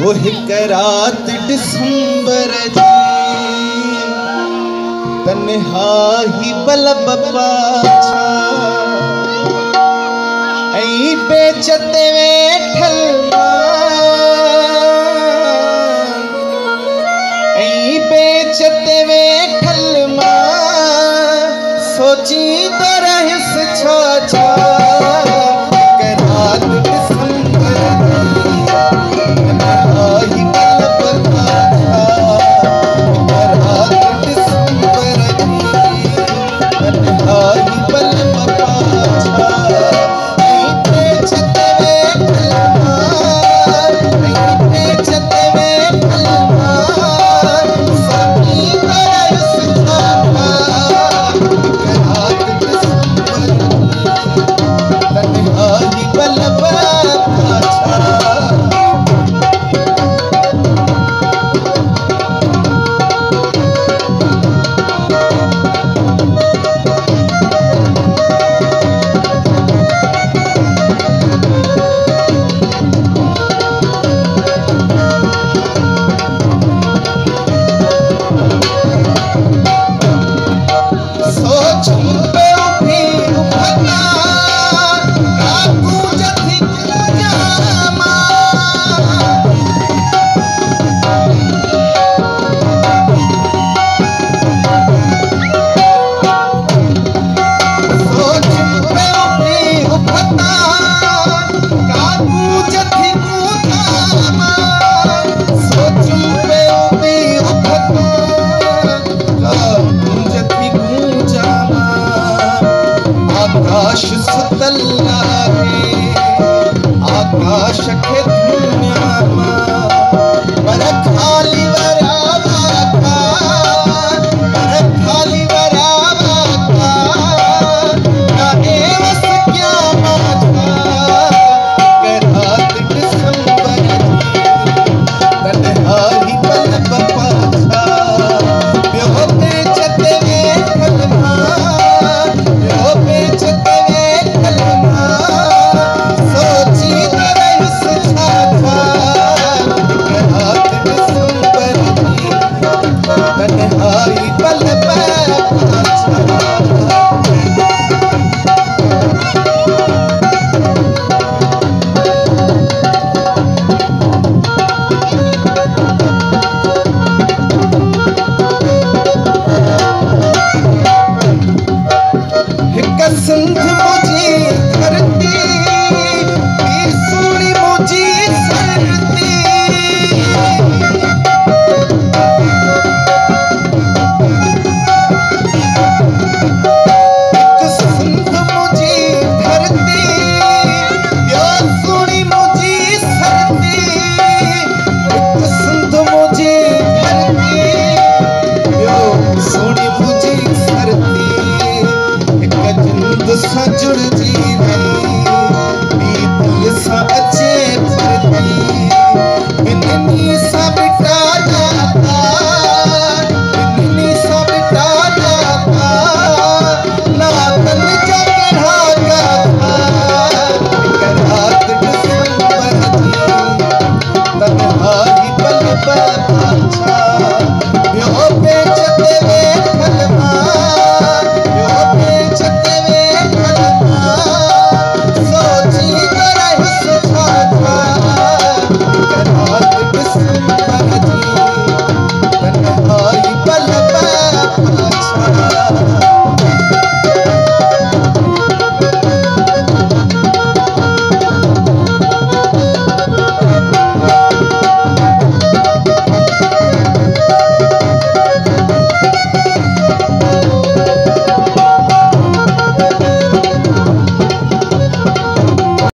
वो हिक रात दिसंबर तनहा ही बलब पाछा बेचते वेठल Nossa, आशक धूल ধারা